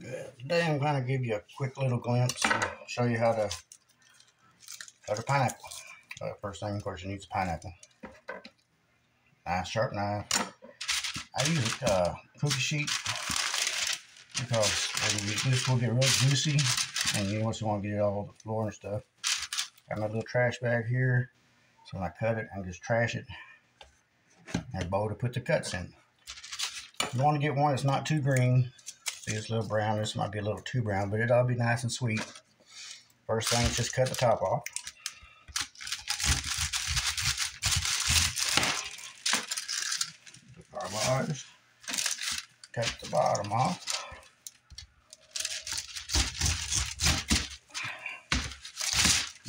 Today I'm going to give you a quick little glimpse and show you how to cut a pineapple. Uh, first thing, of course, you need a pineapple. Nice sharp knife. I use a uh, cookie sheet because this will get real juicy and you also want to get it all the floor and stuff. Got my little trash bag here. So when I cut it, I just trash it. And bowl to put the cuts in. You want to get one that's not too green. See, it's a little brown. This might be a little too brown, but it'll be nice and sweet. First thing is just cut the top off. The garbage. Cut the bottom off.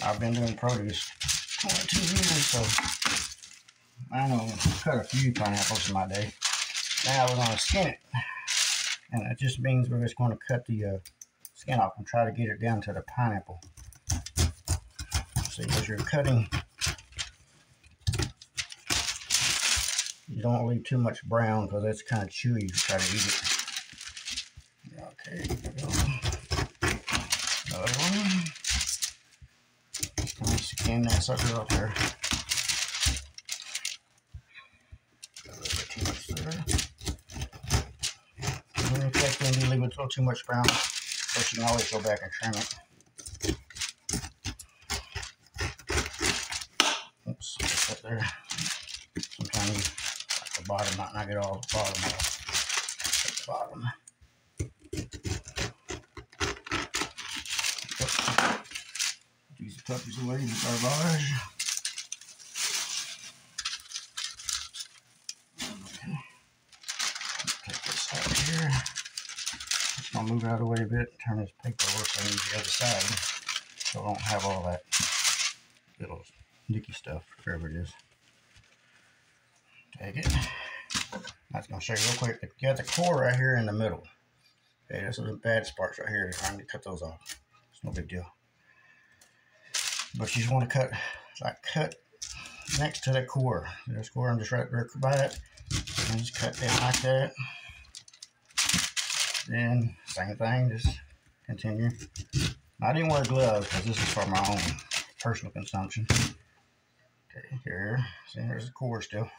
I've been doing produce 22 years, so I know cut a few pineapples in my day. Now we're to skin it. And that just means we're just going to cut the uh, skin off and try to get it down to the pineapple. See, as you're cutting, you don't leave too much brown because that's kind of chewy. You try to eat it. Okay, Another one. Let me skin that sucker up there. When you leave it a little too much brown, but you can always go back and trim it. Oops, put there. Sometimes like the bottom might not get all the bottom off. The bottom. These puppies away in the garbage. Okay. Take here. I'll move out of the way a bit, turn this paper over so I use the other side so I don't have all that little nicky stuff, whatever it is. Take it. That's going to show you real quick. You got the core right here in the middle. Okay, that's the bad spots right here. I need to cut those off. It's no big deal. But you just want to cut, like cut next to the core. This core, I'm just right, right by it. And just cut down like that. Then same thing, just continue. I didn't wear gloves because this is for my own personal consumption. Okay, here, see there's the core still.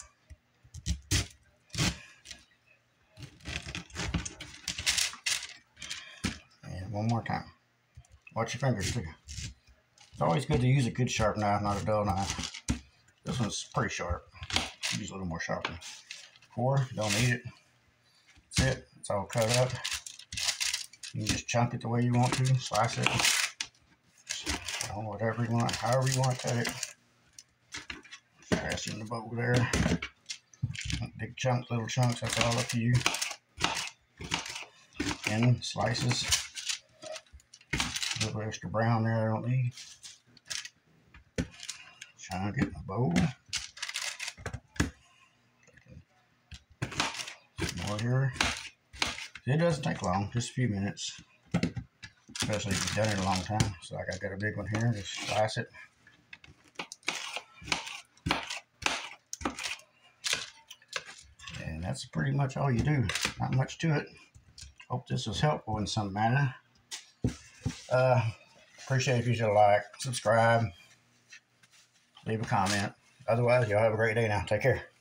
And one more time. Watch your fingers too. It's always good to use a good sharp knife, not a dull knife. This one's pretty sharp. Use a little more sharper. Core, don't need it. That's it. It's all cut up. You can just chunk it the way you want to, slice it, whatever you want, however you want to cut it. Trash in the bowl there. Big chunks, little chunks, that's all up to you. And slices. A little extra brown there I don't need. Chunk it in the bowl. More here. It doesn't take long, just a few minutes. Especially if you've done it a long time. So like I got a big one here, just slice it. And that's pretty much all you do. Not much to it. Hope this was helpful in some manner. Uh, appreciate if you should like, subscribe, leave a comment. Otherwise, y'all have a great day now. Take care.